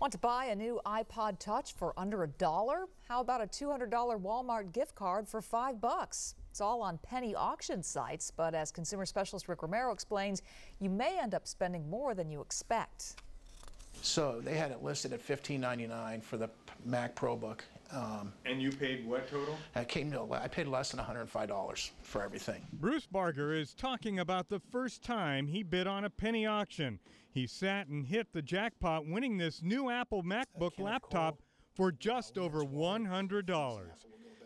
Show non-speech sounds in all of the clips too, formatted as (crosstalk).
Want to buy a new iPod Touch for under a dollar? How about a $200 Walmart gift card for five bucks? It's all on penny auction sites, but as consumer specialist Ric Romero explains, you may end up spending more than you expect. So they had it listed at $15.99 for the Mac ProBook. Um, and you paid what total? I came to I paid less than $105 for everything. Bruce Barger is talking about the first time he bid on a penny auction. He sat and hit the jackpot, winning this new Apple MacBook laptop for just over $100.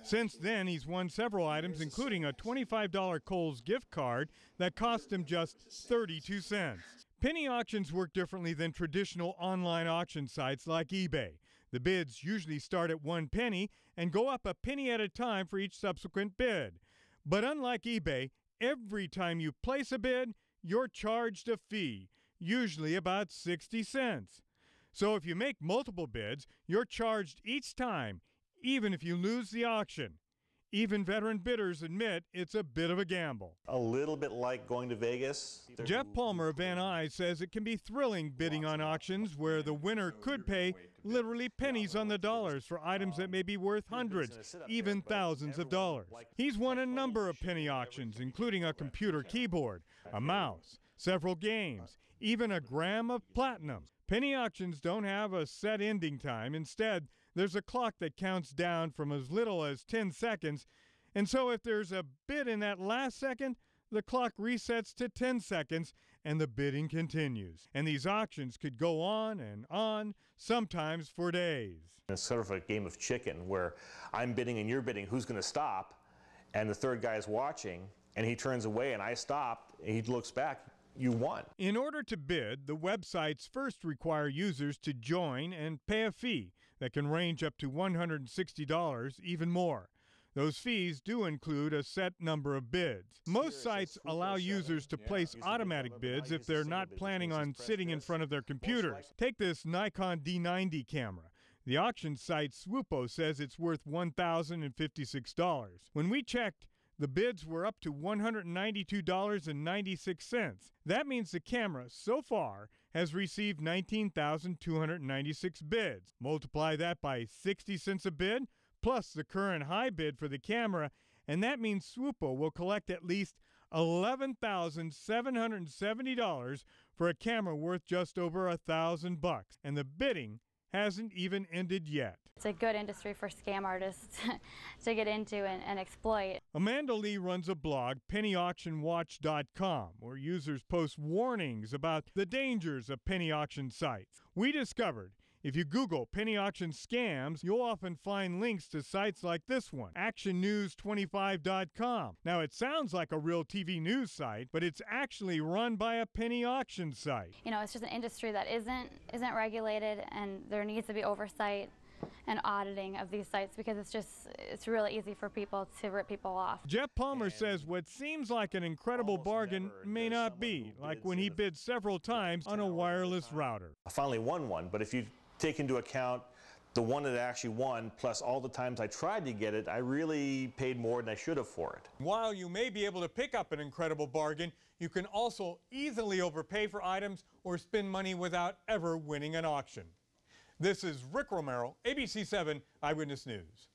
Since then, he's won several items, including a $25 Kohl's gift card that cost him just 32 cents. Penny auctions work differently than traditional online auction sites like eBay. The bids usually start at one penny and go up a penny at a time for each subsequent bid. But unlike eBay, every time you place a bid, you're charged a fee, usually about 60 cents. So if you make multiple bids, you're charged each time, even if you lose the auction. Even veteran bidders admit it's a bit of a gamble. A little bit like going to Vegas. Jeff Palmer of Van Nuys says it can be thrilling bidding on auctions where the winner could pay literally pennies on the dollars for items that may be worth hundreds, even thousands of dollars. He's won a number of penny auctions, including a computer keyboard, a mouse, several games, even a gram of platinum. Penny auctions don't have a set ending time. Instead, there's a clock that counts down from as little as 10 seconds. And so if there's a bid in that last second, the clock resets to 10 seconds and the bidding continues. And these auctions could go on and on, sometimes for days. It's sort of a game of chicken where I'm bidding and you're bidding, who's going to stop? And the third guy is watching and he turns away and I stop and he looks back you won. In order to bid, the websites first require users to join and pay a fee that can range up to $160, even more. Those fees do include a set number of bids. Most sites allow users to place automatic bids if they're not planning on sitting in front of their computers. Take this Nikon D90 camera. The auction site Swoopo says it's worth $1,056. When we checked, the bids were up to $192.96. That means the camera so far has received 19,296 bids. Multiply that by 60 cents a bid, plus the current high bid for the camera, and that means Swoopo will collect at least $11,770 for a camera worth just over a thousand bucks. And the bidding hasn't even ended yet. It's a good industry for scam artists (laughs) to get into and, and, exploit. Amanda Lee runs a blog, pennyauctionwatch.com, where users post warnings about the dangers of penny auction sites. We discovered if you Google penny auction scams, you'll often find links to sites like this one, actionnews25.com. Now, it sounds like a real TV news site, but it's actually run by a penny auction site. You know, it's just an industry that isn't isn't regulated and there needs to be oversight and auditing of these sites because it's just it's really easy for people to rip people off. Jeff Palmer and says what seems like an incredible bargain may not be, like when he bid several times on a wireless router. I finally won one, but if you take into account the one that I actually won, plus all the times I tried to get it, I really paid more than I should have for it. While you may be able to pick up an incredible bargain, you can also easily overpay for items or spend money without ever winning an auction. This is Ric Romero, ABC 7 Eyewitness News.